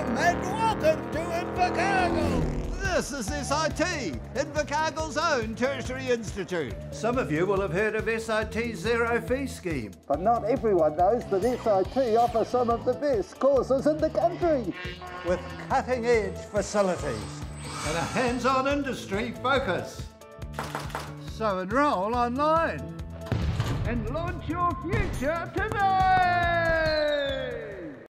And welcome to Invercargill! This is SIT, Invercargill's own tertiary institute. Some of you will have heard of SIT's zero fee scheme. But not everyone knows that SIT offers some of the best courses in the country. With cutting edge facilities and a hands on industry focus. So enrol online And launch your future today!